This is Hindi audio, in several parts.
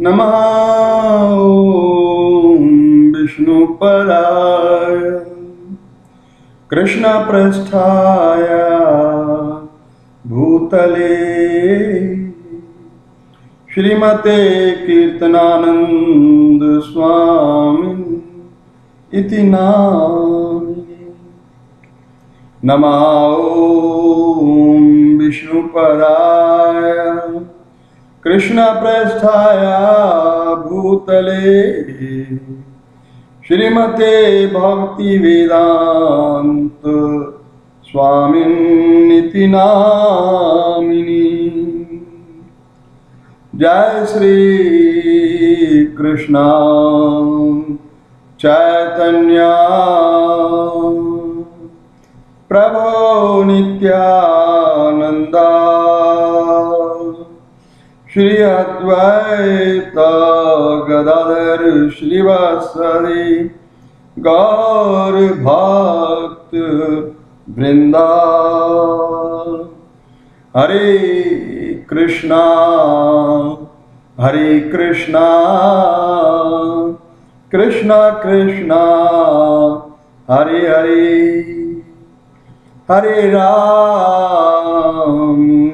नमः विष्णुपराय कृष्णप्रस्थाय भूतले। श्रीमते कीर्तनानंद स्वामी इति नामि नमः विष्णुपराय कृष्णप्रेष्ठाय भूतले। श्रीमते भक्तिवेदान्त स्वामिन्निति नामिनी जय श्री कृष्ण चैतन्य। प्रभो नित्यानन्दा। श्री अद्वैत गदाधर श्रीवासदि गौर भक्त वृंदा हरे कृष्णा हरे कृष्णा कृष्णा कृष्णा, हरे हरे। हरे राम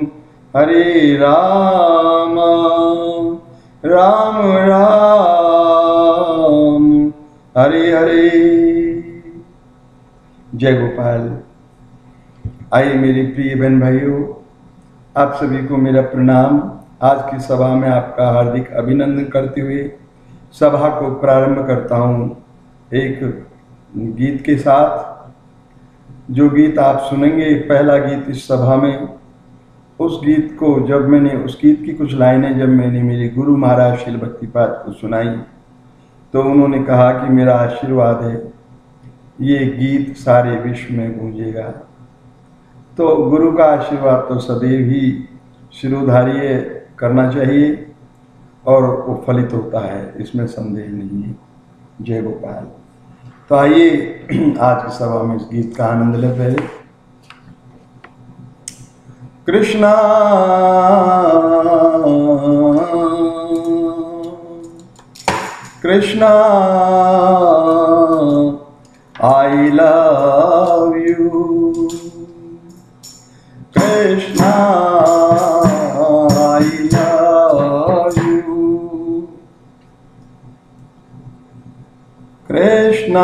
हरे राम। राम राम, हरे हरे। जय गोपाल। आइए मेरे प्रिय बहन भाइयों, आप सभी को मेरा प्रणाम। आज की सभा में आपका हार्दिक अभिनंदन करते हुए सभा को प्रारंभ करता हूँ एक गीत के साथ। जो गीत आप सुनेंगे, पहला गीत इस सभा में उस गीत को जब मैंने, उस गीत की कुछ लाइनें जब मैंने मेरे गुरु महाराज शिल भक्ति भक्तिपाद को सुनाई तो उन्होंने कहा कि मेरा आशीर्वाद है, ये गीत सारे विश्व में गूंजेगा। तो गुरु का आशीर्वाद तो सदैव ही शिरोधार्य करना चाहिए और वो फलित होता है, इसमें संदेह नहीं है। जय गोपाल। तो आइए, आज की सभा में इस गीत का आनंद ले पहले। Krishna Krishna I love you Krishna I love you Krishna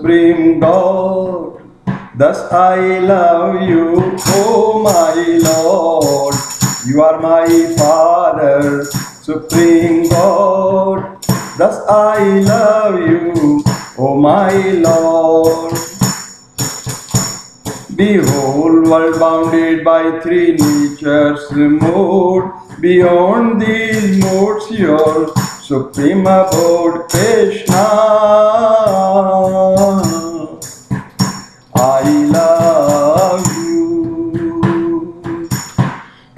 Supreme God. Thus I love you, oh my Lord. You are my Father, Supreme God. Thus I love you, oh my Lord. The whole world bounded by three natures mode. Beyond these modes, your supreme abode, Krishna.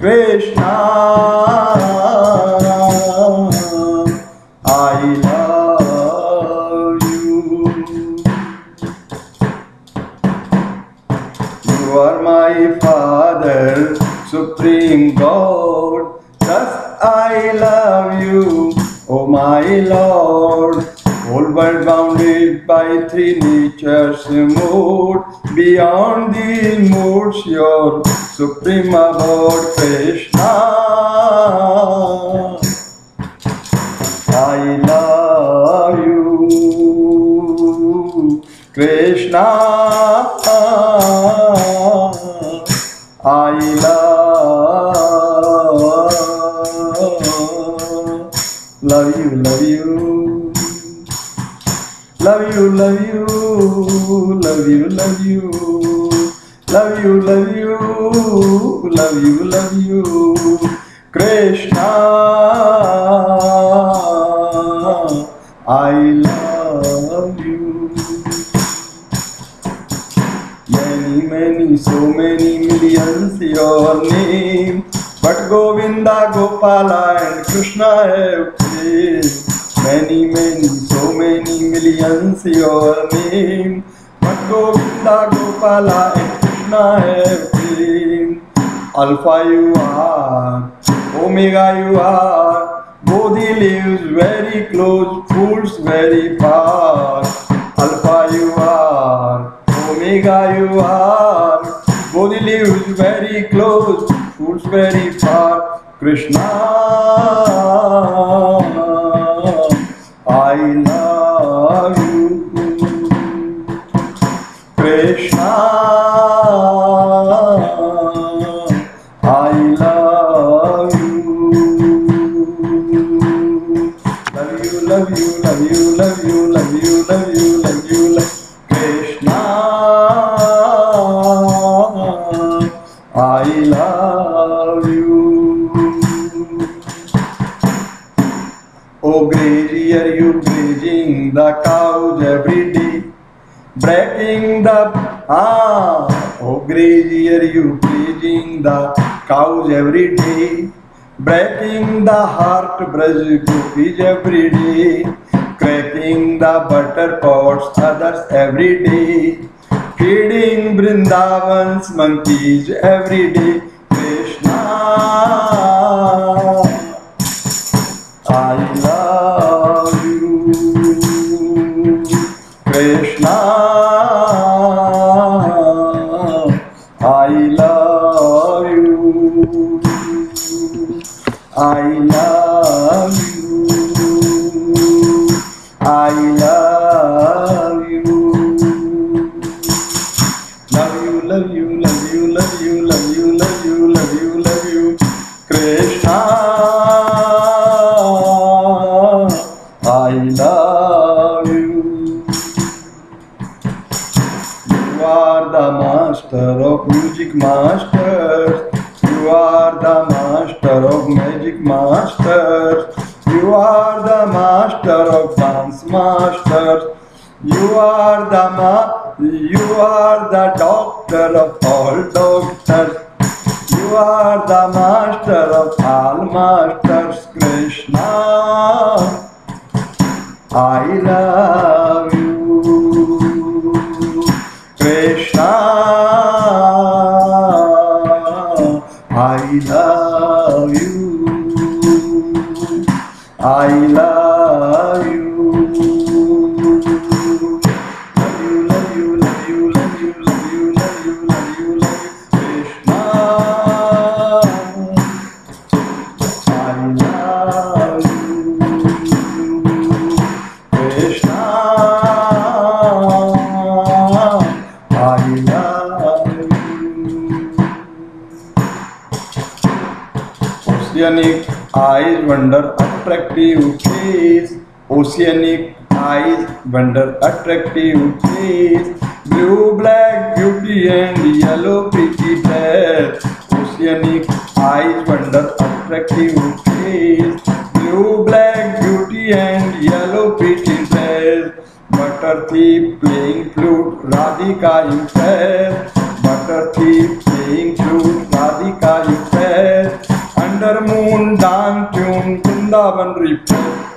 Krishna. By three natures mode. Beyond the modes, your supreme abode, Krishna. I love you, Krishna. love you, love you, love you. Love you, love you, love you, love you. Krishna, I love you. Many, many, so many millions your name. But Govinda, Gopala and Krishna have prayed. Many, many, so many millions your name. But Govinda, Gopala Krishna have. Alpha you are, Omega you are. Bodhi lives very close, fools very far. Alpha you are, Omega you are. Bodhi lives very close, fools very far. Krishna, love. Cows every day, breaking the heart brush cookies every day, cracking the butter pots others every day, feeding Vrindavan's monkeys every day. Krishna. Music masters. You are the master of magic masters. You are the master of dance masters. You are the ma- you are the doctor of all doctors. You are the master of all masters, Krishna. I love you, love you. I love wonder attractive face. Oceanic eyes wonder attractive face. Blue, black beauty and yellow pretty dress. Oceanic eyes wonder attractive face. Blue, black beauty and yellow pretty dress. Butter thief playing flute, Radhika impressed. Butter thief playing tune, Vrindavan refresh.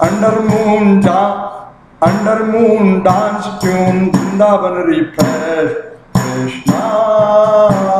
Under moon dance, under moon dance tune, Vrindavan refresh. Krishna,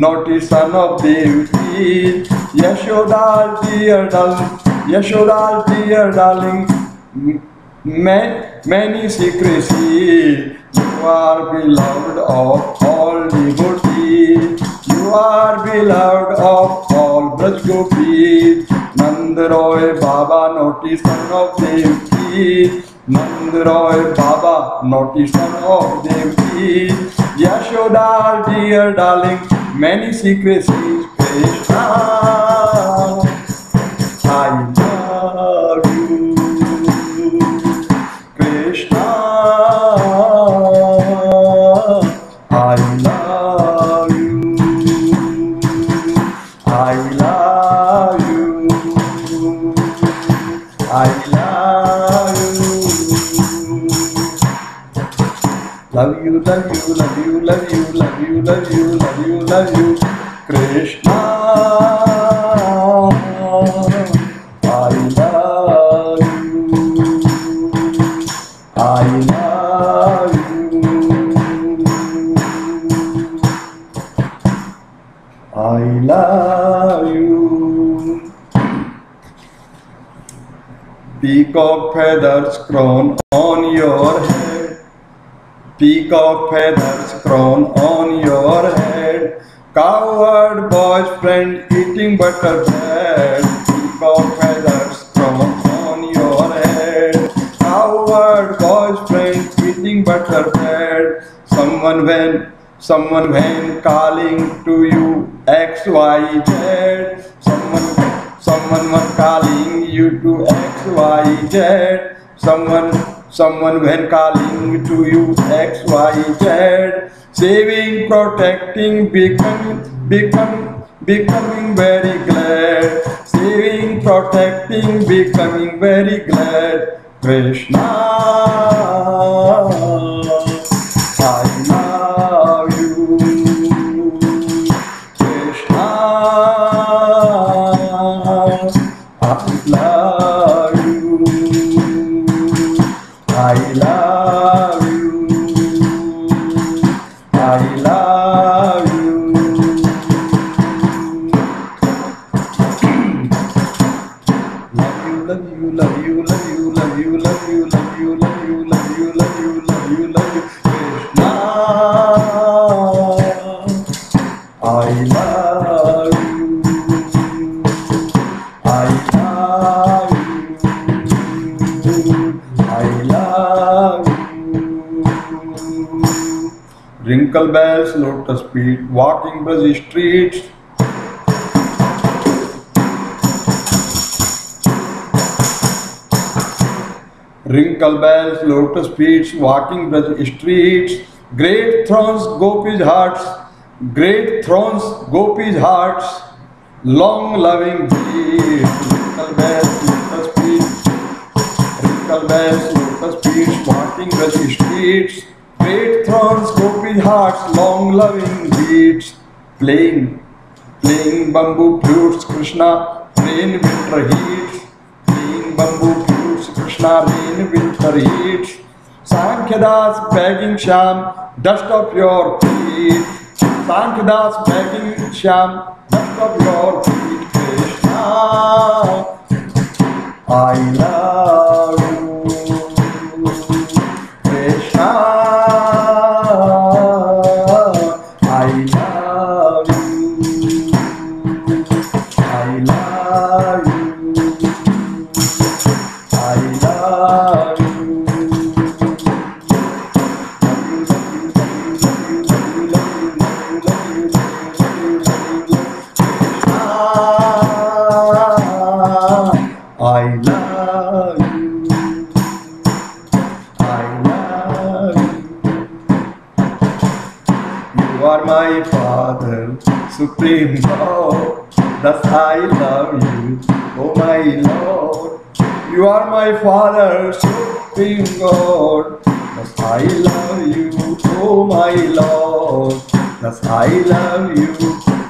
naughty son of Devti. Yashodal dear darling, Yashodal dear darling. Ma- many secrecy. You are beloved of all devotees. You are beloved of all Braj Gopis. nandroy Baba, naughty son of Devki. Nand Roy Baba, naughty son of Devki. Yashoda, dear darling, many secrets is Krishna. I love you, love you, love you, love you, love you, Krishna. I love you. I love you. I love you. Peacock feathers crown on your head. Peacock feathers crown on your head. Coward boy's friend eating butter bread. Peacock feathers crown on your head. Coward boy's friend eating butter bread. Someone when someone when calling to you X Y Z. Someone someone was calling you to X Y Z. Someone someone when calling to you X Y Z. Saving, protecting, becoming, become, becoming very glad. Saving, protecting, becoming very glad. Krishna, Wrinkle bells, lotus feet, walking busy streets. Wrinkle bells, lotus feet, walking busy streets. Great thrones, gopis' hearts. Great thrones, gopis' hearts. Long loving beats. Wrinkle bells, lotus feet. Wrinkle bells, lotus feet, walking busy streets. Great thrones, gopis' hearts, long loving beats. Playing, playing bamboo flutes, Krishna, rain, winter heats. Playing bamboo flutes, Krishna, rain, winter heats. Sankhyadas begging Sham, dust of your feet. Sankhyadas begging Sham, dust of your feet, Krishna. I love you, Supreme Lord. Thus I love you, oh my Lord. You are my Father, Supreme God. Thus I love you, oh my Lord. Thus I love you,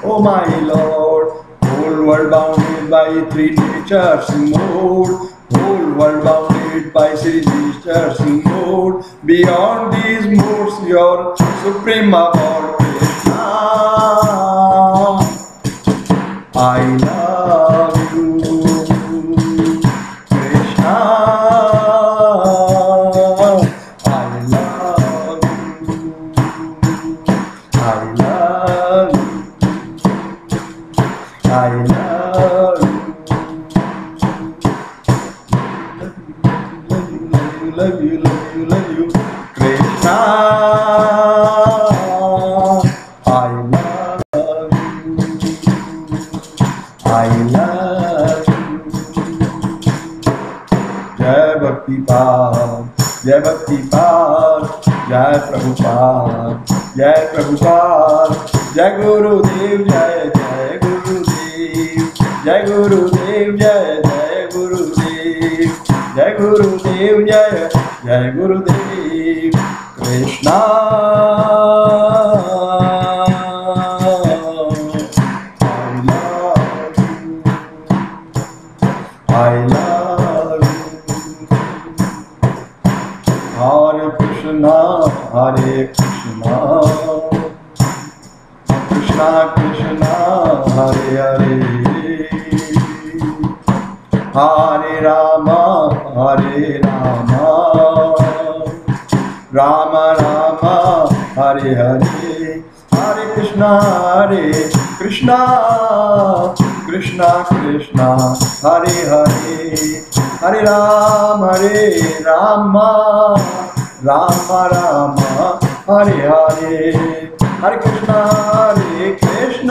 oh my Lord. Whole world bounded by three natures mode. Whole world bounded by three natures mode. Beyond these modes, your supreme abode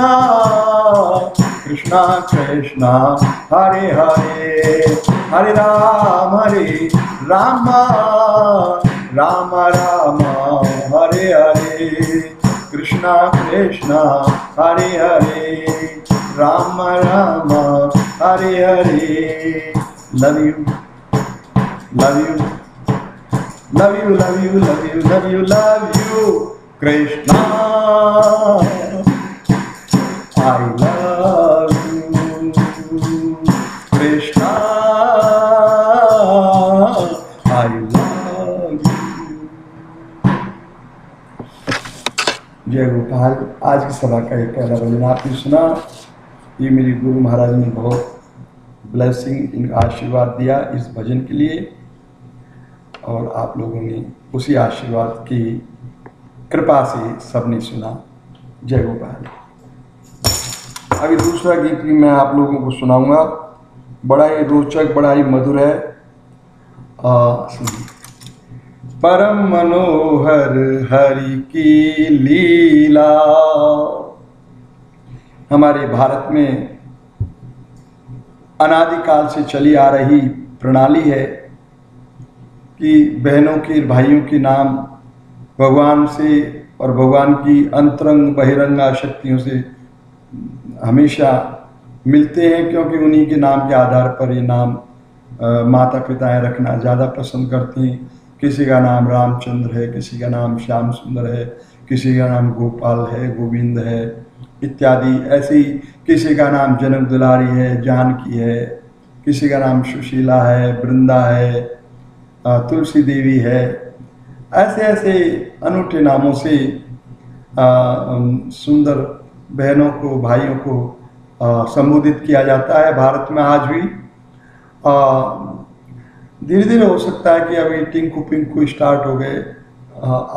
Krishna, Krishna Krishna, Hare Hare, Hare Rama, Hare Rama, Rama Rama, Hare Hare, Krishna Krishna, Hare Hare, Rama Rama, Hare Hare. Love you, love you, love you, love you, love you, love you, love you, Krishna. I love you, Krishna. I love you. जय गोपाल आज की सभा का एक पहला भजन आपने सुना ये मेरे गुरु महाराज ने बहुत ब्लेसिंग इनका आशीर्वाद दिया इस भजन के लिए और आप लोगों ने उसी आशीर्वाद की कृपा से सबने सुना जय गोपाल अभी दूसरा गीत भी मैं आप लोगों को सुनाऊँगा। बड़ा ही रोचक बड़ा ही मधुर है। आ, परम मनोहर हरि की लीला। हमारे भारत में अनादिकाल से चली आ रही प्रणाली है कि बहनों के भाइयों के नाम भगवान से और भगवान की अंतरंग बहिरंगा शक्तियों से हमेशा मिलते हैं क्योंकि उन्हीं के नाम के आधार पर ये नाम अ, माता पिताएँ रखना ज़्यादा पसंद करती हैं। किसी का नाम रामचंद्र है किसी का नाम श्याम सुंदर है किसी का नाम गोपाल है गोविंद है इत्यादि। ऐसी किसी का नाम जनक दुलारी है जानकी है किसी का नाम सुशीला है वृंदा है तुलसी देवी है। ऐसे ऐसे अनूठे नामों से सुंदर बहनों को, भाइयों को संबोधित किया जाता है भारत में आज भी। धीरे धीरे हो सकता है कि अभी टिंकू पिंकू स्टार्ट हो गए।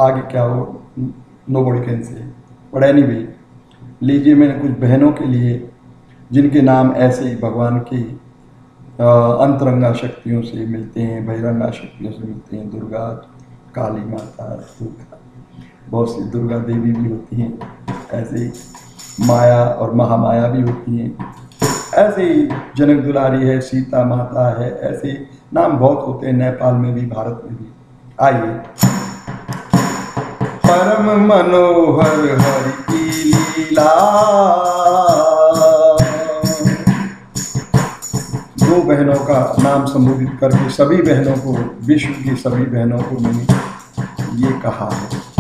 आगे क्या हो, नो बड़ी can say. But any way लीजिए मैंने कुछ बहनों के लिए, जिनके नाम ऐसे ही भगवान की अंतरंगा शक्तियों से मिलते हैं, बहिरंगा शक्तियों से मिलते हैं, दुर्गा, काली माता, दुर्गा। बहुत सी दुर्गा देवी भी होती हैं, ऐसे ही। माया और महामाया भी होती हैं। ऐसे ही जनक दुलारी है, सीता माता है, ऐसे नाम बहुत होते हैं नेपाल में भी, भारत में भी। आइए। परम मनोहर हरि की लीला। दो बहनों का नाम संबोधित करके सभी बहनों को, विश्व की सभी बहनों को मैंने ये कहा है।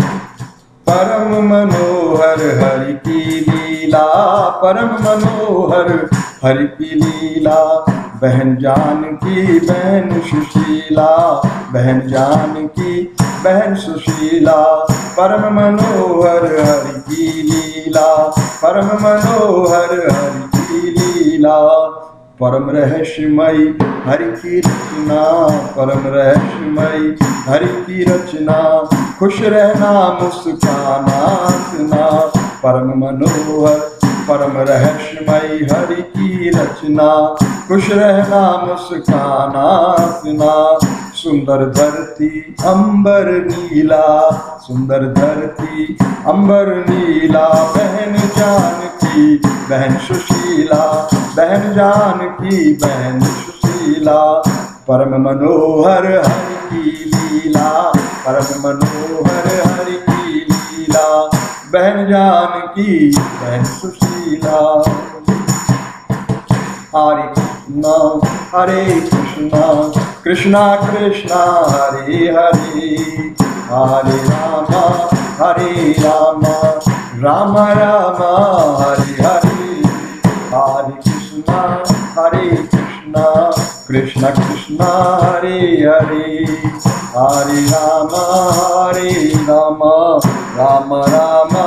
परम मनोहर, हरि की लीला। परम मनोहर, हरि की लीला। बहन जान की बहन सुशीला। बहन जान की बहन सुशीला। परम मनोहर, हरि की लीला। परम मनोहर, हरि की लीला। परम रहस्यमयी हरि की रचना, परम रहस्यमयी हरि की रचना। खुश रहना, मुस्काना, हंसना, परम मनोहर, परम रहस्यमयी हरि की रचना। खुश रहना, मुस्काना, हंसना, सुंदर धरती, अंबर नीला। सुंदर धरती, अंबर नीला, बहन जानकी, बहन सुशीला। बहन जानकी बहन सुशीला, परम मनोहर हरि की लीला, परम मनोहर हरि की लीला, बहन जानकी बहन सुशीला। हरे कृष्णा हरे कृष्णा कृष्णा कृष्णा, हरे हरे। हरे रामा हरे रामा, राम राम, हरे हरे। हरे हरे कृष्णा, कृष्ण कृष्ण, हरे हरे। हरे राम हरे राम राम राम,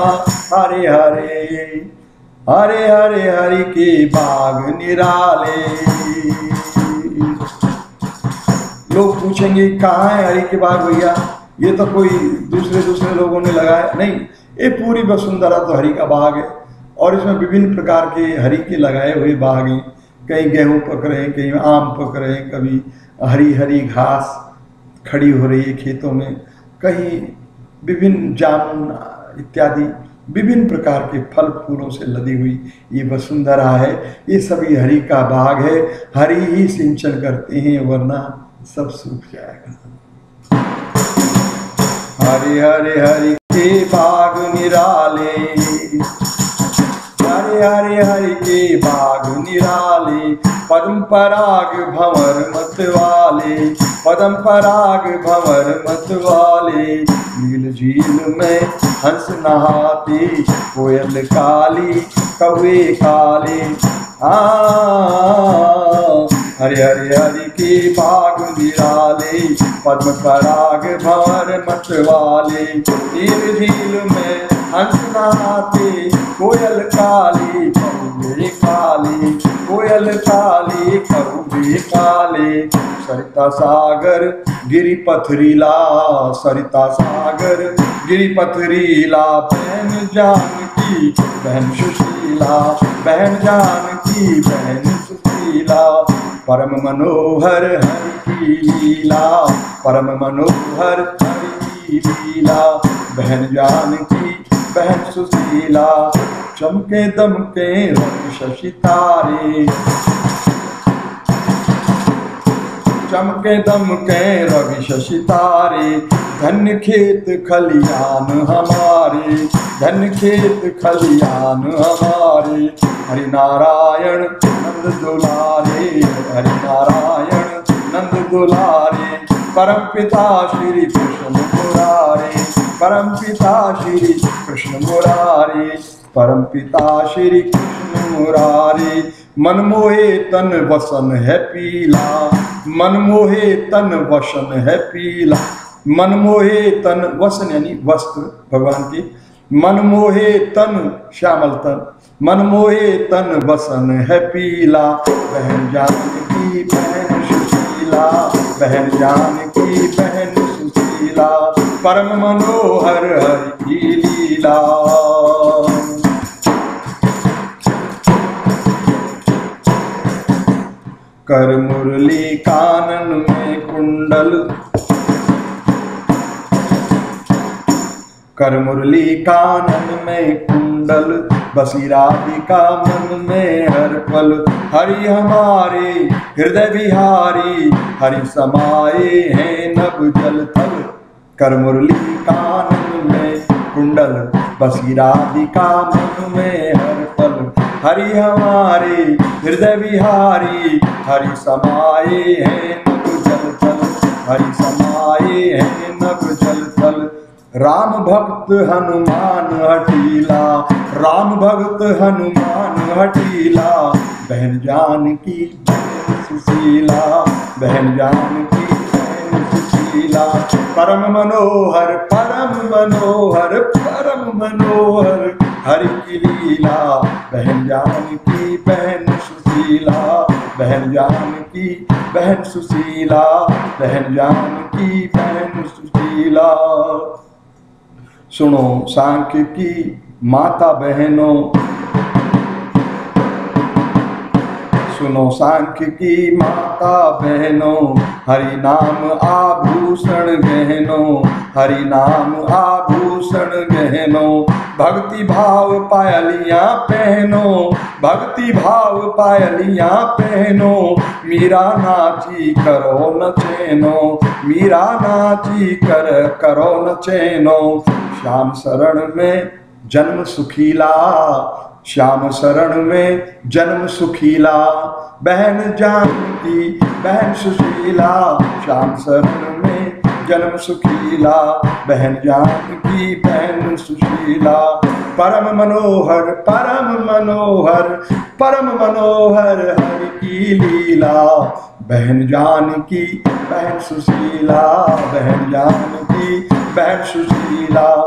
हरे हरे। हरे हरे हरि के बाग निराले। लोग पूछेंगे, कहाँ है हरि के बाग भैया? ये तो कोई दूसरे दूसरे लोगों ने लगाया। नहीं, ये पूरी वसुंधरा तो हरि का बाग है। और इसमें विभिन्न प्रकार के हरी के लगाए हुए बाग हैं। कहीं गेहूँ पक रहे हैं कहीं आम पक रहे हैं, कभी हरी हरी घास खड़ी हो रही है खेतों में। कहीं विभिन्न जामुन इत्यादि विभिन्न प्रकार के फल फूलों से लदी हुई ये वसुंधरा है। ये सभी हरि का बाग है। हरि ही सिंचन करते हैं, वरना सब सूख जाएगा। हरे हरे हरि के बाग निराले। हरे हरे हरि के बाग निराले, पदम पराग भंवर मत वाले, पद्म पराग भंवर मत वाले। नील झील में हंस नहाते, कोयल काली कौए काले। आ, हरे हरे हरि के बाग निराले, पद्म पराग भंवर मत वाले। नील झील में हंस नहाते, कोयल काली सरिता सागर गिरी पथरीला सरिता सागर गिरी पथरीला बहन जानकी, बहन सुशीला, बहन जानकी, बहन सुशीला, परम मनोहर हरि की लीला, परम मनोहर हरि की लीला, बहन जानकी, बहन सुशीला, चमके दमके रंग शशि तारे। चमके दमके रवि शशि तारे धन्य खेत खलियान हमारे, धन खेत खलियान हमारे। हरि नारायण नंद दुलारे हरि नारायण नंद दुलारे परम पिता श्री कृष्ण मुरारे परम पिता श्री कृष्ण मुरारे परम पिता श्री कृष्ण मुरारे। मनमोहे तन वसन है पीला। मनमोहे तन वसन है पीला। मनमोहे तन वसन यानी वस्त्र, भगवान के। मनमोहे तन श्यामल तन। मनमोहे तन वसन है पीला। बहन जानकी बहन सुशीला। बहन जानकी बहन सुशीला। परम मनोहर हरि की लीला। कर मुरली कानन में कुंडल कर मुरली कानन में कुंडल बसी मन में हर पल हरि हमारे हृदय बिहारी हरि समाये हैं नभ जल थल कर मुरली कानन में कुंडल बसी राधिका मन में हर हरि हमारे, हृदय बिहारी हरि समाये हैं नभ जल थल हरि समाये हैं नभ जल थल राम भक्त हनुमान हटीला, राम भक्त हनुमान हटीला, बहन जान की सुशीला, बहन जान की सुशीला परम मनोहर परम मनोहर परम मनोहर, हरि की लीला। बहन जान की बहन सुशीला। बहन जान की बहन सुशीला। बहन जान की बहन सुशीला। सुनो, सांख्य की माता बहनों सुनो सांख्य की माता बहनों, हरि नाम आभूषण गहनों हरि नाम आभूषण गहनों भक्ति भाव पायलियाँ पहनो भक्ति भाव पायलियाँ पहनो मीरा नाची करो न चैनो, मीरा नाची कर करो न चैनो, श्याम शरण में जन्म सुखीला श्याम शरण में जन्म सुखीला। बहन जानकी बहन सुशीला। श्याम शरण में जन्म सुखीला। बहन जानकी बहन सुशीला। परम मनोहर परम मनोहर परम मनोहर हर की लीला। बहन जानकी बहन सुशीला। बहन जानकी बहन सुशीला।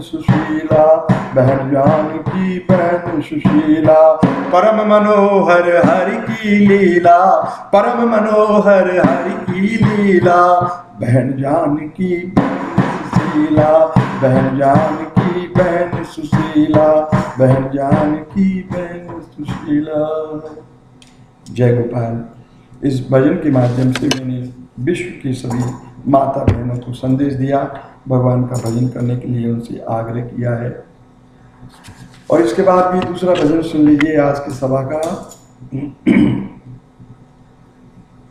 सुशीला, बहन जानकी बहन सुशीला, परम मनोहर हरि की लीला, परम मनोहर हरि की लीला, बहन जानकी बहन सुशीला, बहन जानकी बहन सुशीला, बहन जानकी बहन सुशीला। जय गोपाल। इस भजन के माध्यम से मैंने विश्व की सभी माता बहनों को संदेश दिया, भगवान का भजन करने के लिए उनसे आग्रह किया है। और इसके बाद भी दूसरा भजन सुन लीजिए आज की सभा का।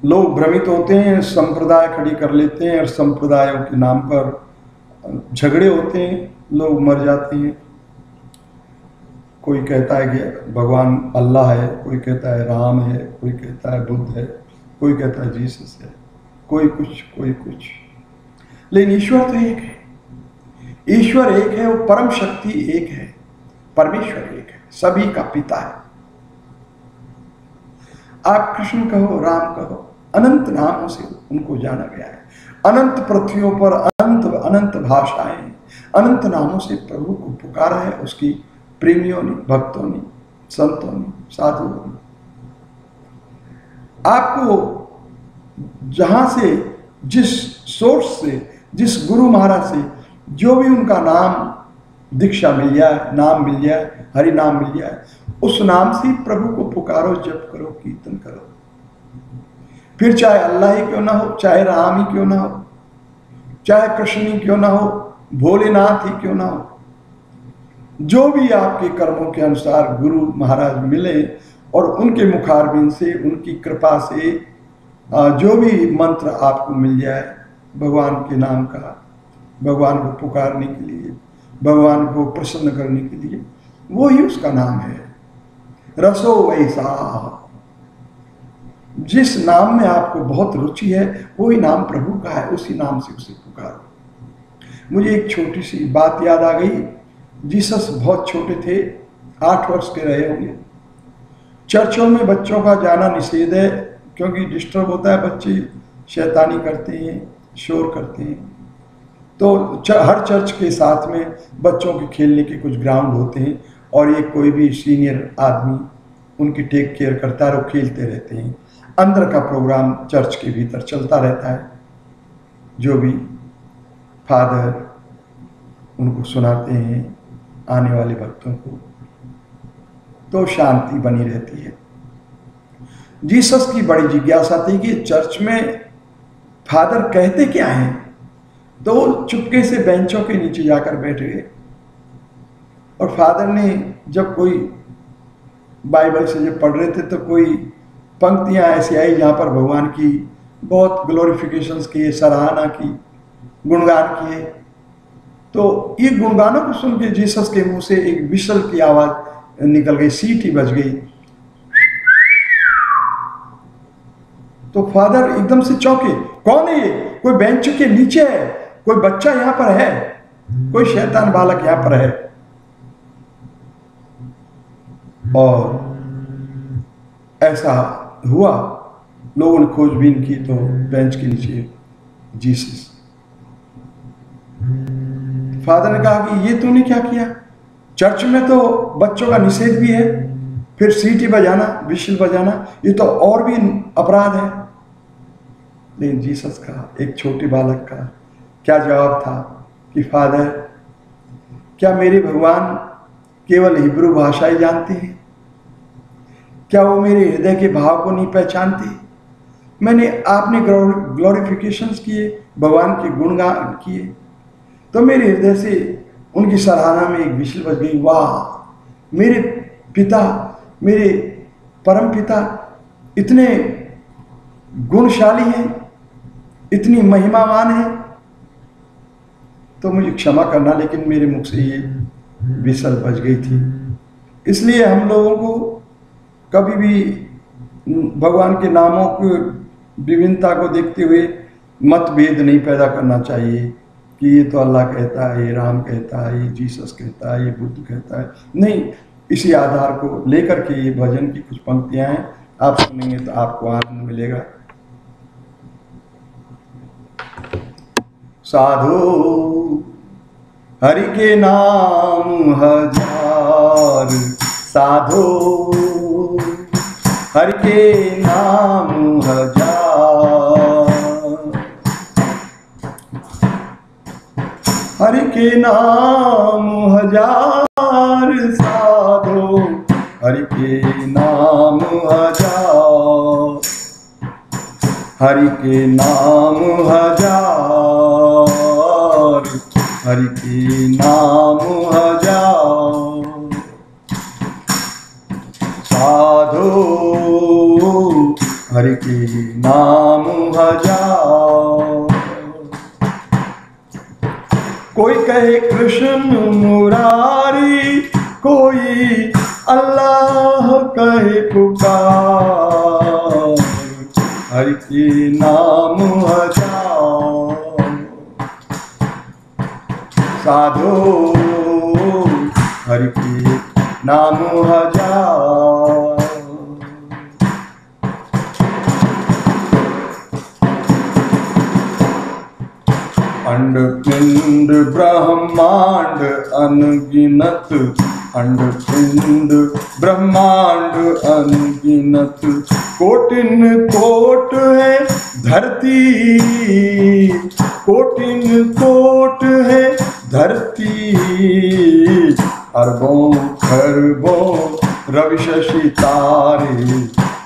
लोग भ्रमित होते हैं, संप्रदाय खड़ी कर लेते हैं और संप्रदायों के नाम पर झगड़े होते हैं, लोग मर जाते हैं। कोई कहता है कि भगवान अल्लाह है, कोई कहता है राम है, कोई कहता है बुद्ध है, कोई कहता है जीसस है। कोई कुछ कोई कुछ। लेकिन ईश्वर तो एक है। ईश्वर एक है, वो परम शक्ति एक है। परमेश्वर एक है। सभी का पिता है। आप कृष्ण कहो, राम कहो, अनंत नामों से उनको जाना गया है। अनंत पृथ्वियों पर अनंत अनंत भाषाएँ, अनंत नामों से प्रभु को पुकारा है उसकी प्रेमियों ने, भक्तों ने, संतों ने, साधुओं ने। आपको जहाँ से, जिस सोर्स से, जिस गुरु महाराज से जो भी उनका नाम दीक्षा मिल जाए नाम मिल जाए हरि नाम मिल जाए उस नाम से प्रभु को पुकारो, जप करो, कीर्तन करो। फिर चाहे अल्लाह ही क्यों ना हो, चाहे राम ही क्यों ना हो, चाहे कृष्ण ही क्यों ना हो, भोलेनाथ ही क्यों ना हो, जो भी आपके कर्मों के अनुसार गुरु महाराज मिले और उनके मुखारबिन से, उनकी कृपा से जो भी मंत्र आपको मिल जाए, भगवान के नाम का, भगवान को पुकारने के लिए, भगवान को प्रसन्न करने के लिए, वो ही उसका नाम है। रसो वैसा। जिस नाम में आपको बहुत रुचि है, वही नाम प्रभु का है, उसी नाम से उसे पुकारो। मुझे एक छोटी सी बात याद आ गई। जीसस बहुत छोटे थे, आठ वर्ष के रहे होंगे। चर्चों में बच्चों का जाना निषेध है। क्योंकि डिस्टर्ब होता है बच्चे, शैतानी करते हैं, शोर करते हैं। तो हर चर्च के साथ में बच्चों के खेलने के कुछ ग्राउंड होते हैं और ये कोई भी सीनियर आदमी उनकी टेक केयर करता है और खेलते रहते हैं। अंदर का प्रोग्राम चर्च के भीतर चलता रहता है। जो भी फादर उनको सुनाते हैं आने वाले भक्तों को। तो शांति बनी रहती है। जीसस की बड़ी जिज्ञासा थी कि चर्च में फादर कहते क्या हैं? तो चुपके से बेंचों के नीचे जाकर बैठ गए। और फादर ने जब कोई बाइबल से जब पढ़ रहे थे तो कोई पंक्तियाँ ऐसी आई जहाँ पर भगवान की बहुत ग्लोरिफिकेशन किए, सराहना की, गुणगान किए। तो ये गुणगानों को सुन के जीसस के मुँह से एक विशल की आवाज़ निकल गई, सीटी बज गई। तो फादर एकदम से चौंके, कौन है ये? कोई बेंच के नीचे है? कोई बच्चा यहाँ पर है? कोई शैतान बालक यहाँ पर है? और ऐसा हुआ। लोगों ने खोजबीन की तो बेंच के नीचे जीसस। फादर ने कहा कि ये तूने क्या किया? चर्च में तो बच्चों का निषेध भी है। फिर सीटी बजाना, विशिल बजाना, ये तो और भी अपराध है। लेकिन जीसस का, एक छोटे बालक का क्या जवाब था कि, फादर, क्या मेरे भगवान केवल हिब्रू भाषा ही जानते हैं? क्या वो मेरे हृदय के भाव को नहीं पहचानते? मैंने आपने ग्लोरिफिकेशन किए, भगवान के गुणगान किए तो मेरे हृदय से उनकी सराहना में एक विशल बज गई, वाह, मेरे पिता, मेरे परम पिता इतने गुणशाली हैं इतनी महिमावान है। तो मुझे क्षमा करना, लेकिन मेरे मुख से ये विसल बज गई थी। इसलिए हम लोगों को कभी भी भगवान के नामों की, विभिन्नता को देखते हुए मतभेद नहीं पैदा करना चाहिए कि ये तो अल्लाह कहता है, ये राम कहता है, ये जीसस कहता है, ये बुद्ध कहता है। नहीं, इसी आधार को लेकर के ये भजन की कुछ पंक्तियाँ हैं। आप सुनेंगे तो आपको आनंद मिलेगा। साधु, हरि के नाम हज़ार। साधो, हर के नाम हज़ार। हरि के नाम हज़ार, साधो, हरि के नाम हज़ार। हरि के नाम हज़ार। हरि के नाम हज़ार साधो हरि के नाम हज़ार कोई कहे कृष्ण मुरारी, कोई अल्लाह कहे पुकार। हरि के साधो। हरि के नाम हज़ार अंड पिंड ब्रह्मांड अनगिनत पिंड ब्रह्मांड अनगिनत कोटिन कोट है धरती कोटिन कोट है धरती अरबों खरबों रवि शशि तारे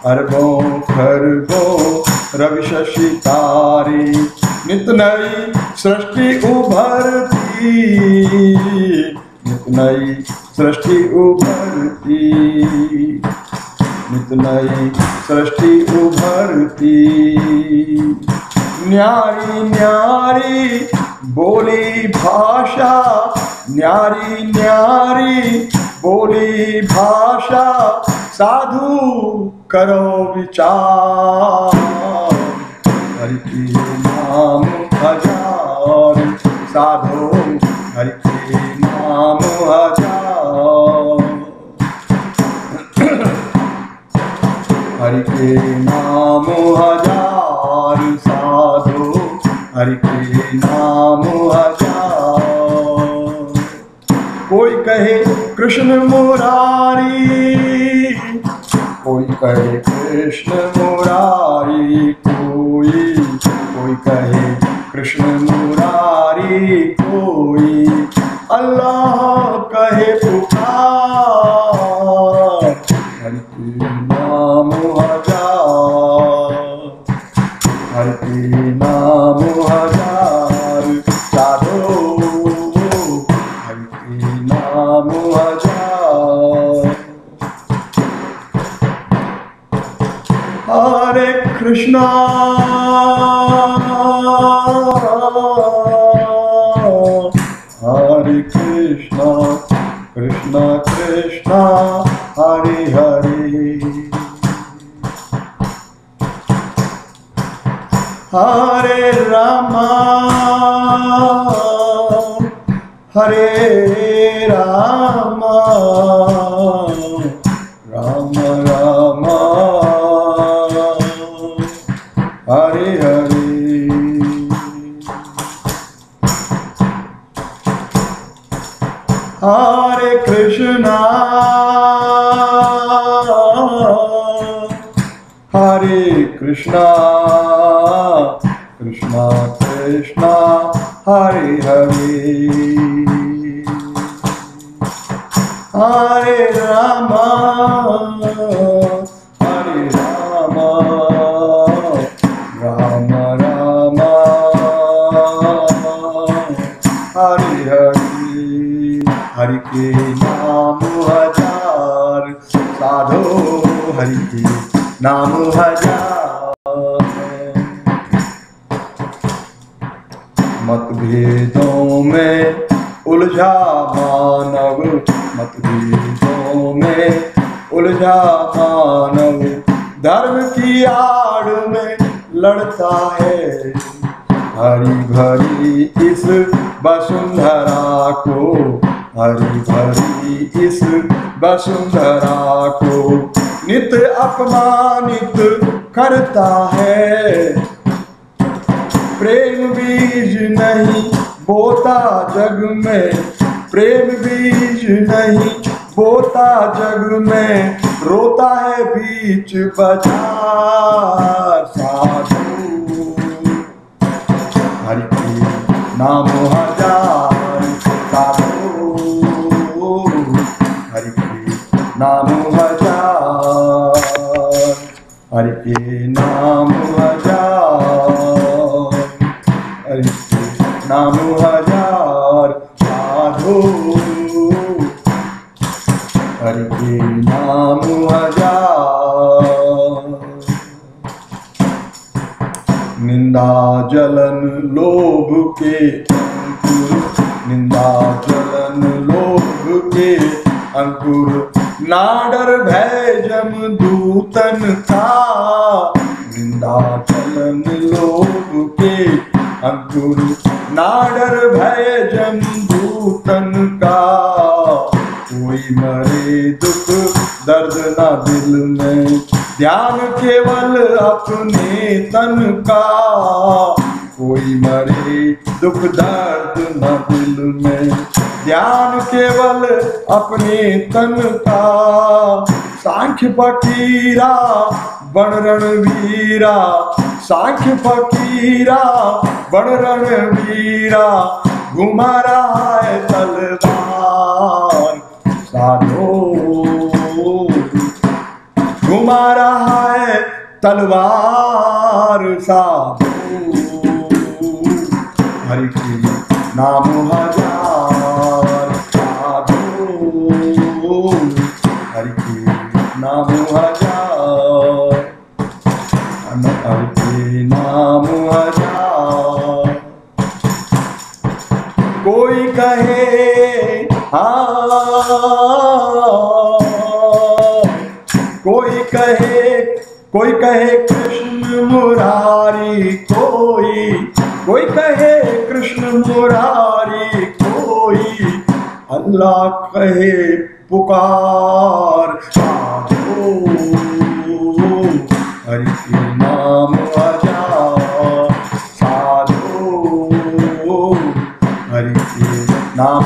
अरबों खरबों रवि शशि तारे नित नई सृष्टि उभरती नित नई सृष्टि उभरती। नित नई सृष्टि उभरती। न्यारी न्यारी, बोली भाषा। न्यारी न्यारी, बोली भाषा। साधु करो विचार। हरि नाम हज़ार साधो हरि नाम हज़ार हरि के नाम हज़ार साधो, हरि के नाम हज़ार। कोई कहे कृष्ण मुरारी, कोई कहे कृष्ण मुरारी कोई कोई कहे कृष्ण कहे मतभेदों में उलझा मानव मतभेदों में उलझा मानव धर्म की आड़ में लड़ता है, हरी भरी इस वसुंधरा को, हरी भरी इस वसुंधरा को। नित अपमानित करता है प्रेम बीज नहीं बोता जग में। प्रेम बीज नहीं बोता जग में। रोता है बीच बाज़ार साधु। हरि नाम हज़ार साधु। हरि नाम हज़ार। हरि नाम हज़ार साधु। हरि नाम निंदा जलन लोभ के अंकुर, निंदा जलन लोभ के अंकुर। नाडर भय जम दूतन का निंदा जलन लोभ के अंकुर नाडर भय जम दूतन का। कोई मरे दुख, दर्द ना दिल में। ध्यान केवल अपने तन का। कोई मरे दुख, दर्द न दिल में। ध्यान केवल अपने तन का। सांख्य फकीरा बण रणवीरा सांख्य फकीरा बण रणवीरा घुमा रहा है तलवार। साधो घुमा रहा है तलवार, साधो। हरि नाम हज़ार कोई कहे कृष्ण मुरारी कोई कोई कहे कृष्ण मुरारी कोई, अल्लाह कहे पुकार हरि के नाम साधो। हरि के नाम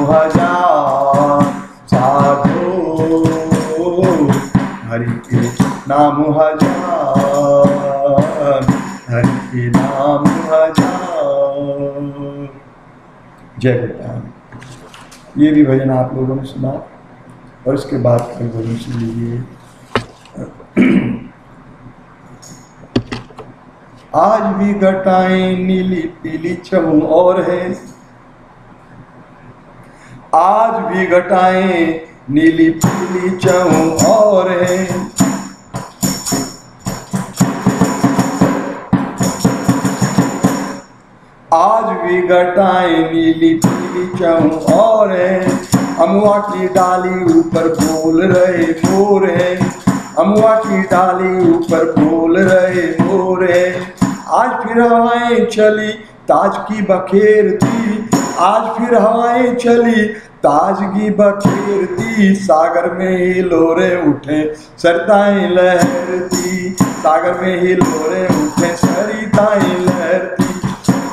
जय गुरुदान ये भी भजन आप लोगों ने सुना और इसके बाद कल भजन सुन लीजिए। आज भी घटाएँ नीली पीली चमू और है। आज भी घटाएँ नीली पीली चमू और है। घटाएँ नीली पीली चमू और अमुआ की डाली ऊपर बोल रहे मोर है। अमुआ की डाली ऊपर बोल रहे मोर है। आज फिर हवाएँ चली, ताज की बखेरती आज फिर हवाएँ चली ताजगी बखेरती सागर में ही लोरे उठे सरताएँ लहरती सागर में ही लोरे उठे, सरिताएँ लहरती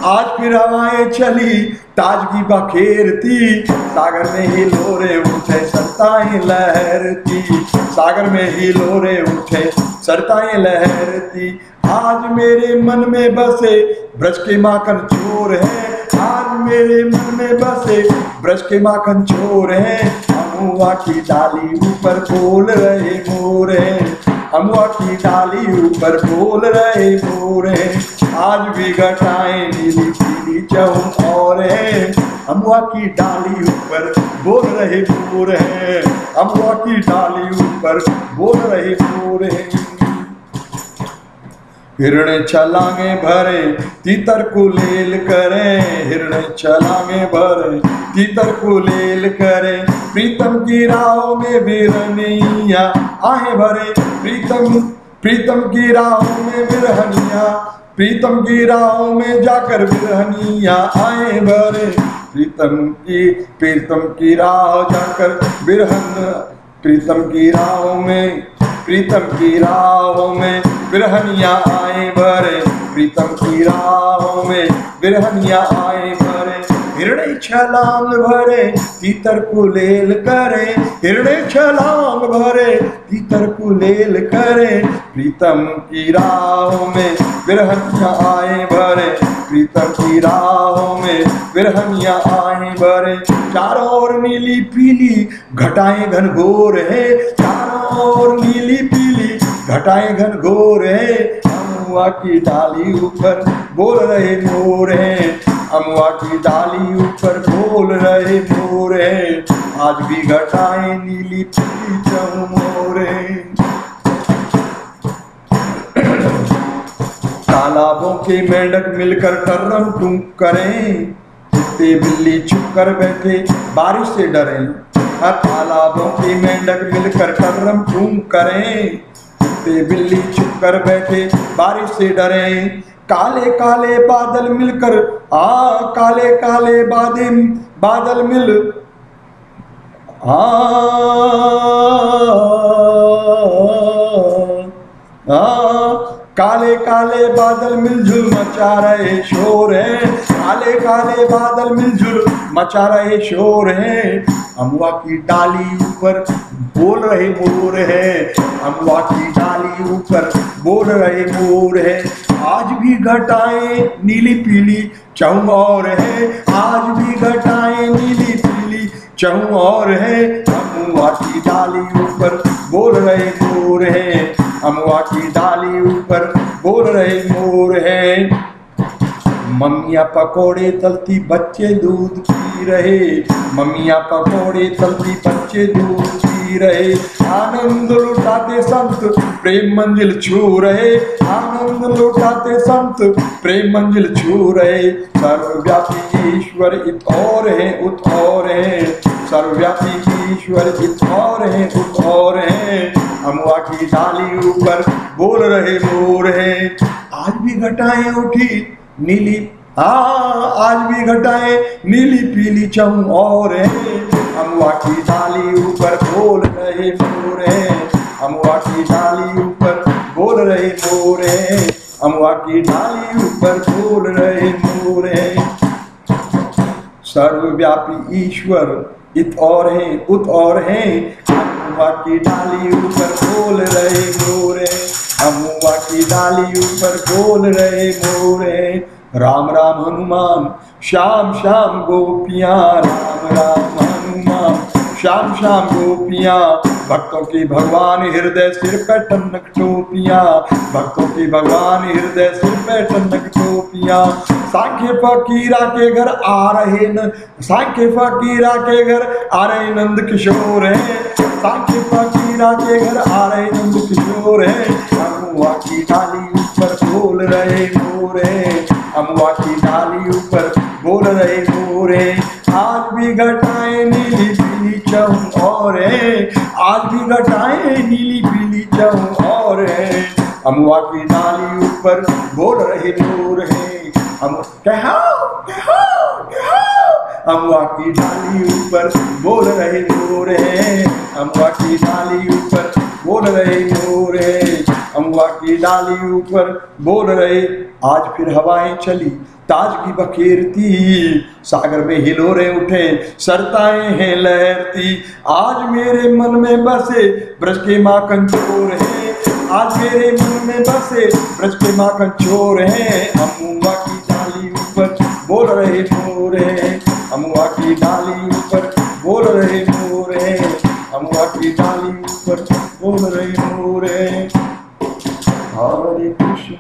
आज फिर हवाएँ चली, ताजगी बखेरती सागर में ही लोरे उठे, सरताएँ लहरती सागर में ही लोरे उठे, सरताएँ लहरती आज मेरे मन में बसे, ब्रज के माखन चोर है। आज मेरे मन में बसे, ब्रज के माखन चोर है। अमुआ की डाली ऊपर बोल रहे मोर अमुआ की डाली ऊपर बोल रहे मोर आज भी घटाएँ नीली पीली चौन और अमुआ की डाली ऊपर बोल रहे मोर है। अमुआ की डाली ऊपर बोल रहे मोर है। हिरण छलांगे भरे, तीतर कुलेल करे। हिरण छलांगे भरे, तीतर कुलेल करे। प्रीतम की राहों में बिरनिया आहे भरे। प्रीतम प्रीतम की राहों में बिरहनिया प्रीतम की राह में जाकर बिरहनिया आए भरे प्रीतम की प्रीतम की राह जाकर बिरहन प्रीतम की राह में, प्रीतम की राह में बिरहनिया आए भरे प्रीतम की राह में बिरहनिया आए भरे हिरणे छलांग भरे, तीतर कुलेल करे। हिरणे छलांग भरे, तीतर कुलेल करे। प्रीतम की राहों में बिरहनिया आए भरे। प्रीतम की राहों में बिरहनिया आए भरे। चारों ओर नीली पीली घटाएँ घनघोर है। चारों ओर नीली पीली घटाएँ घनघोर है। की डाली ऊपर बोल रहे मोर है। अमुआ की डाली ऊपर बोल रहे मोर। आज भी घटाएँ नीली पीली चमोर है तालाबों के मेंढक मिलकर टर्रम टूम करें। कुत्ते बिल्ली छुप कर बैठे, बारिश से डरे। तालाबों के मेंढक मिलकर टर्रम टूम करें। कुत्ते बिल्ली छुप कर बैठे, बारिश से डरे। काले काले बादल मिलकर आ काले काले बादे बादल मिल आ काले काले बादल मिलजुल मचा रहे शोर है। काले काले बादल मिलजुल मचा रहे शोर है। अमुआ की डाली ऊपर बोल रहे मोर है। अमुआ की डाली ऊपर बोल रहे मोर है। आज भी घटाएँ नीली पीली चहु और है। आज भी घटाएँ नीली पीली चहु और है। अमुआ की डाली ऊपर बोल रहे मोर अमुआ की डाली ऊपर, बोल रहे मोर हैं। मम्मिया पकोड़े तलती बच्चे दूध पी रहे। मम्मिया पकोड़े तलती बच्चे दूध पी रहे। आनंद लुटाते संत, प्रेम मंजिल छू रहे। आनंद लुटाते संत, प्रेम मंजिल छू रहे। सर्वव्यापी ईश्वर इत और है उत और है। सर्वव्यापी ईश्वर इत और है उत और है। अमुआ की डाली ऊपर बोल रहे मोर है आज भी घटाएँ उठी नीली हाँ आज भी घटाएँ नीली पीली चम और है। अमुआ की डाली ऊपर बोल रहे मोर है अमुआ की डाली ऊपर बोल रहे मोर है अमुआ की डाली ऊपर बोल रहे मोर है सर्वव्यापी ईश्वर इत और हैं, उत और हैं। अमुआ की डाली ऊपर बोल रहे मोरे। अमुआ की डाली ऊपर बोल रहे मोरे। राम राम, हनुमान, श्याम श्याम, गोपियाँ, राम राम। श्याम श्याम गोपिया, भक्तों की भगवान हृदय सिर पे टनक टोपियाँ, भक्तों की भगवान हृदय सिर पे टनक टोपियाँ। सांख्य फकीरा के घर आ रहे न, सांख्य फकीरा के घर आ रहे नंद किशोर है। सांख्य फकीरा के घर आ रहे नंद किशोर है। अमुआ की डाली ऊपर बोल रहे मोर अमुआ की डाली ऊपर बोल रहे मोरे आज भी घटाए नीली चम और आज भी घटाए नीली पीली चम और हम अमुआ की नाली ऊपर बोल रहे चोर है। हम कहो कहो कहो। अमुआ की ऊपर बोल रहे चोर है। अमुआ की डाली ऊपर बोल रहे चोर है। अमुआ की डाली ऊपर बोल रहे, आज फिर हवाएँ चली, ताज की बखेरती सागर में हिलोरे उठे, सरताएँ हैं लहरती। आज मेरे मन में बसे, ब्रज के माँ कंचोर है। आज मेरे मन में बसे, ब्रज के माँ कंचोर है। अमुआ की डाली ऊपर बोल रहे मोर है। अमुआ की डाली ऊपर बोल रहे मोर है। अमुआ की डाली ऊपर बोल रहे मोर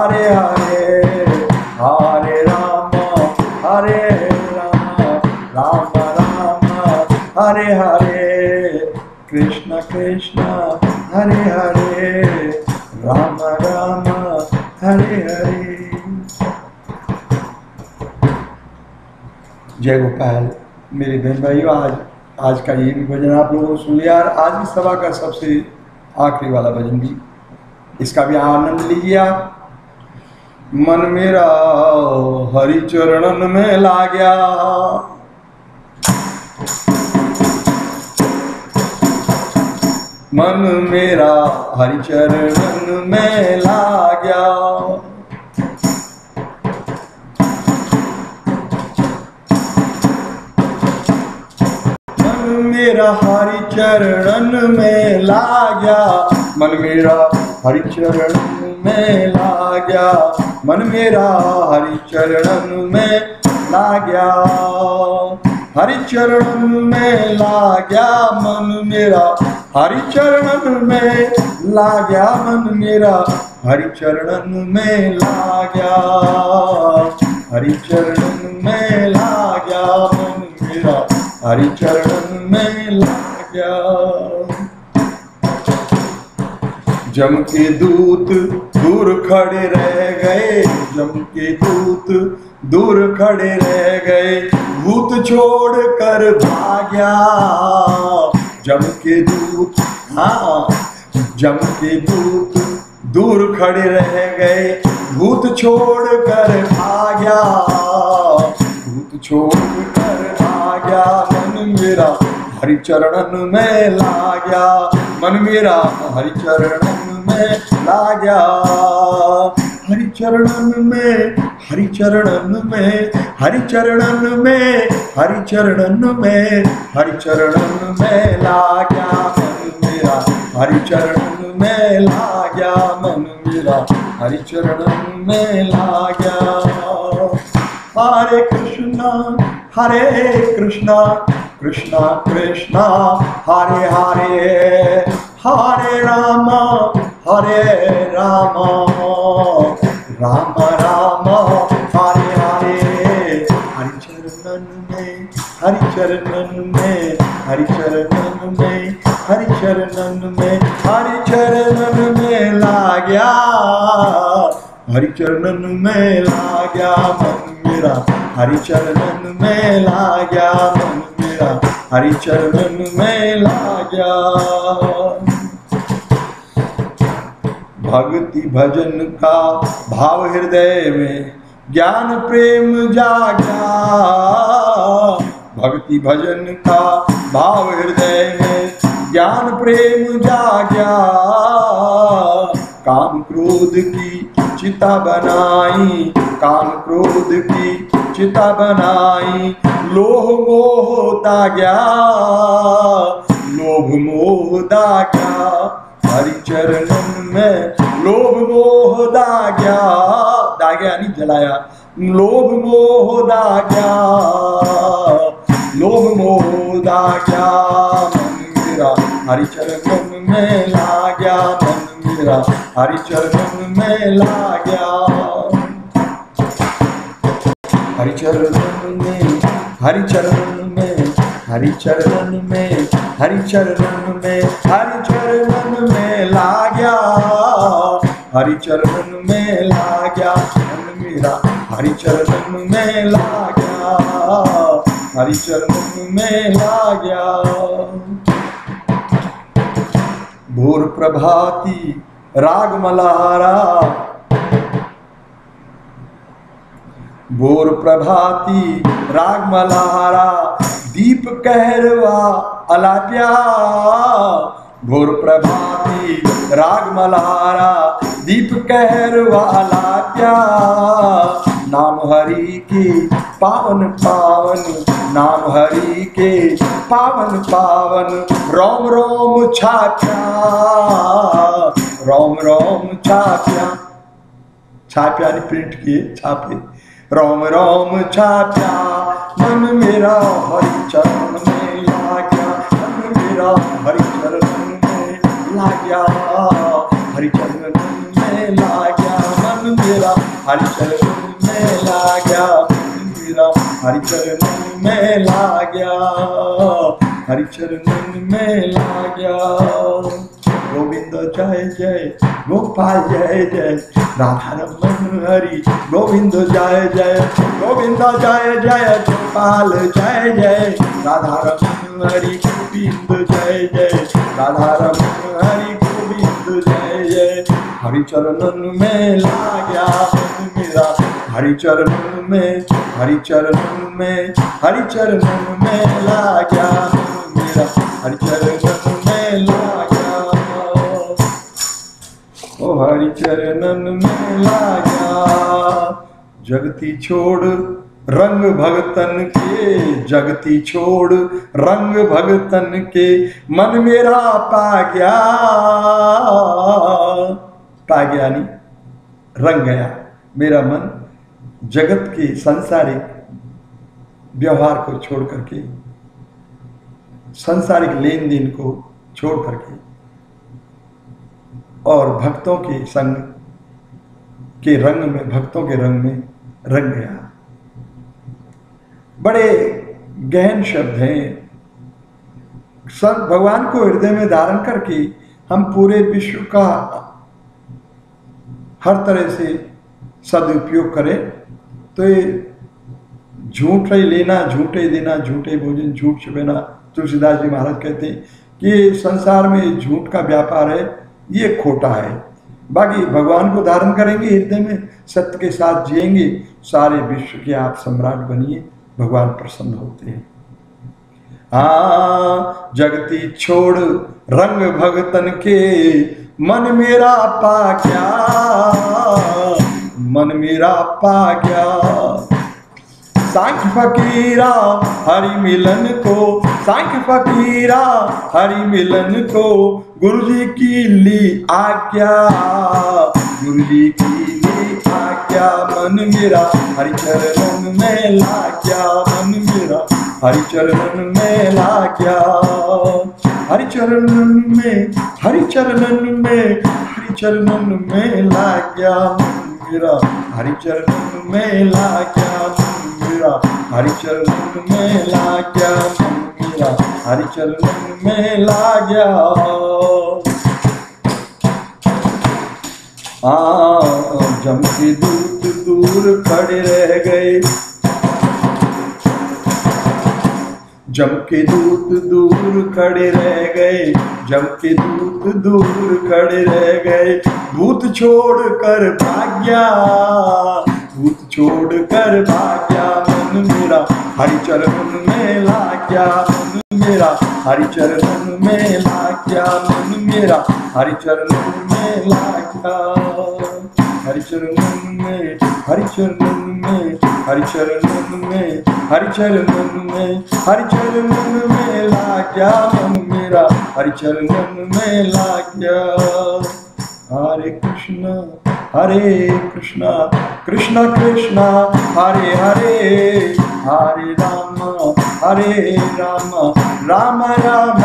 हरे हरे हरे राम हरे राम राम राम, हरे हरे। कृष्ण कृष्ण, हरे हरे, राम राम, हरे हरे। जय गोपाल, मेरे बहन भाइयों, आज आज का ये भी भजन आप लोगों को सुन लिया और आज की सभा का सबसे आखिरी वाला भजन भी। इसका भी आनंद लीजिए आप। मन मेरा हरि चरणन में ला गया मन मेरा हरि चरणन में ला गया मन मेरा हरि चरणन में ला गया मन मेरा हरि चरणन में ला गया। मन मेरा हरि चरणन में ला गया। हरि चरणन में ला गया। मन मेरा हरि चरणन में ला गया। मन मेरा हरि चरणन में ला गया। हरि चरणन में ला गया। मन मेरा हरि चरणन में ला गया। जम के दूत दूर खड़े रह गए जम के दूत दूर खड़े रह गए। भूत छोड़ कर भाग्या जम के दूत हाँ जम के दूत दूर खड़े रह गए। भूत छोड़ कर भाग्या, भूत छोड़ कर भाग्या, मन मेरा हरि चरणन में ला गया मन मेरा हरि चरणन में ला गया हरि चरणन में हरि चरणन में हरि चरणन में हरि चरणन में हरि चरणन में ला गया मन मेरा हरि चरणन में ला गया मन मेरा हरि चरणन में ला गया हरे कृष्णा हरे कृष्णा। कृष्णा कृष्णा हरे हरे हरे राम हरे राम राम राम हरे हरे हरि चरणन में हरि चरणन में हरि चरणन में हरि चरणन में हरि चरणन में ला गया हरि चरणन में ला गया मन मेरा हरि चरणन में ला गया मन मेरा हरि चरणन में ला गया भक्ति भजन का भाव हृदय में ज्ञान प्रेम जागा। भक्ति भजन का भाव हृदय में ज्ञान प्रेम जागा। काम क्रोध की चिता बनाई, काम क्रोध की चिता बनाई। लोह मोह दाग्या लोभ मोह दाग्या हरि चरणन में लोभ मोह दा दाग्या दाग्या नहीं, जलाया। लोभ मोह दाग्या लोभ मोह दाग्या मन मेरा हरि चरणन में ला गया। मन मेरा हरि चरणन में ला गया हरि चरणन में हरि चरणन में हरि चरणन में हरि चरणन में हरि चरणन में ला गया हरि चरणन में ला गया मेरा हरि चरणन में ला गया हरि चरणन में ला गया भोर प्रभाती राग मल्हारा भोर प्रभाती, राग मल्हारा दीप कहरवा अलाप्या भोर प्रभाती, राग मल्हारा दीप कहरवा अलाप्या नाम हरि के पावन पावन, नाम हरि के पावन पावन। रोम रोम छाप्या रोम रोम छाप्या छाप्या ने प्रिंट किए, छापे। रोम रोम छाप्या मन मेरा हरि चरण में ला गया मन मेरा हरि चरण में ला गया हरि चरण में ला गया मन मेरा हरि चरण में ला गया मेरा हरि चरण में ला गया हरि चरण में ला गया। गोविंद जय जय, गोपाल जय जय, राधा रमन हरि, गोविंद जय जय, गोविंद जय जय, गोपाल जय जय, राधा रमन हरि, गोविंद जय जय, राधा रमन हरि, गोविंद जय जय हरि चरणन में ला गया मेरा हरि चरणन में हरि चरणन में हरि चरणन में ला गया मेरा हरि चरणन में ला गया ओ हरि चरणन में लाया जगती छोड़ रंग भगतन के, जगती छोड़ रंग भगतन के, मन मेरा पा गया पा गया नहीं, रंग गया, मेरा मन जगत के संसारिक व्यवहार को छोड़ करके, सांसारिक लेन देन को छोड़ करके, और भक्तों के संग, के रंग में, भक्तों के रंग में रंग गया। बड़े गहन शब्द हैं। सब भगवान को हृदय में धारण करके हम पूरे विश्व का हर तरह से सदुपयोग करें। तो ये झूठ ही लेना, झूठे देना, झूठे भोजन, झूठ छुपेना, तुलसीदास जी महाराज कहते हैं कि संसार में झूठ का व्यापार है, ये खोटा है। बाकी भगवान को धारण करेंगे हृदय में, सत्य के साथ जिएँगे, सारे विश्व के आप सम्राट बनिए, भगवान प्रसन्न होते हैं। हाँ जगती छोड़ रंग भगतन के, मन मेरा पा गया मन मेरा पा गया सांख फकीरा, हरि मिलन को। सांख फकीरा, हरि मिलन को। गुरु जी की ली आज्ञा। गुरु जी की ली आज्ञा, मन मेरा हरि चरण में ला क्या मन मेरा हरि चरण में ला क्या हरि चरण में हरि चरण में हरि चरण में ला क्या मन मेरा हरि मेला क्या मेरा हरि चरण में ला क्या मेरा हरि चरण में ला गया आ जम के दूत दूर खड़े रह गए। जम के दूत दूर खड़े रह गए जम के दूत दूर खड़े रह गए। दूत छोड़ कर भाग्या, दूत छोड़ कर भाग्या, मन मेरा हरि चरण में ला क्या मन मेरा हरि चरण में ला क्या मन मेरा हरि चरण में ला क्या हरि चरण में हरि चरण में हरि चरण में हरि चरण में हरि चरण में ला क्या मन मेरा हरि चरण में ला क्या हरे कृष्ण हरे कृष्ण कृष्ण कृष्ण, हरे हरे हरे राम हरे राम राम राम,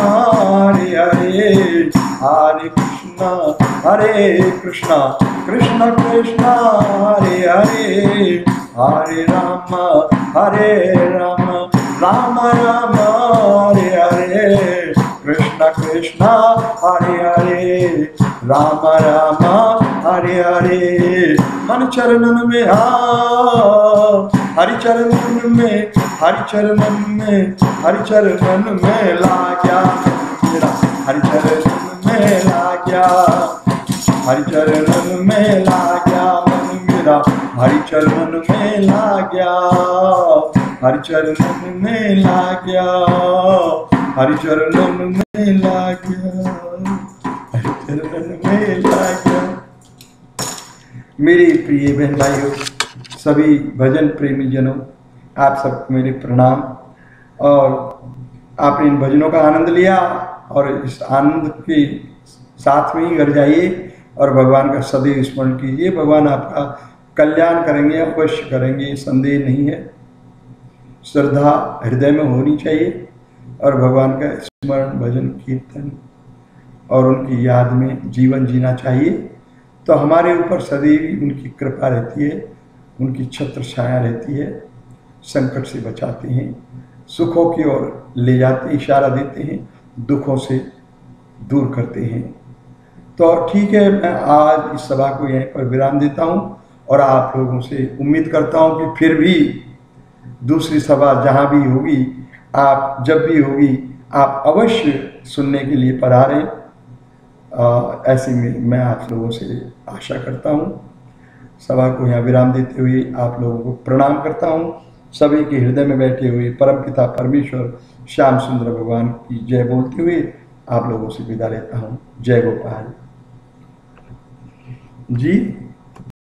हरे हरे हरे कृष्ण। हरे कृष्ण कृष्ण कृष्ण, हरे हरे हरे राम हरे राम राम राम, हरे हरे, कृष्ण कृष्ण, हरे हरे, राम राम, हरे हरे, मन चरणन में आ हरि चरणन में, हरि चरणन में, हरि चरणन में ला मेरा, हरि चरणन में गया हरि चरणन में ला गया मन मेरा। हरि चरणन में ला गया हरि चरणन में ला गया हरि चरणन में ला गया हरि चरणन में ला गया मेरे प्रिय बहन भाइयों, सभी भजन प्रेमी जनों, आप सबको मेरे प्रणाम। और आपने इन भजनों का आनंद लिया। और इस आनंद के साथ में ही घर जाइए और भगवान का सदैव स्मरण कीजिए। भगवान आपका कल्याण करेंगे, अवश्य करेंगे, संदेह नहीं है। श्रद्धा हृदय में होनी चाहिए और भगवान का स्मरण, भजन, कीर्तन और उनकी याद में जीवन जीना चाहिए। तो हमारे ऊपर सदैव उनकी कृपा रहती है, उनकी छत्र छाया रहती है, संकट से बचाते हैं, सुखों की ओर ले जाते, इशारा देते हैं। दुखों से दूर करते हैं। तो ठीक है, मैं आज इस सभा को यहीं पर विराम देता हूँ और आप लोगों से उम्मीद करता हूँ कि फिर भी दूसरी सभा जहाँ भी होगी, आप जब भी होगी, आप अवश्य सुनने के लिए पधारें ऐसे में मैं आप लोगों से आशा करता हूँ। सभा को यहाँ विराम देते हुए आप लोगों को प्रणाम करता हूँ। सभी के हृदय में बैठे हुए परम परमेश्वर श्याम सुंदर भगवान की जय बोलते हुए आप लोगों से विदा लेता हूँ। जय गोपाल। जी?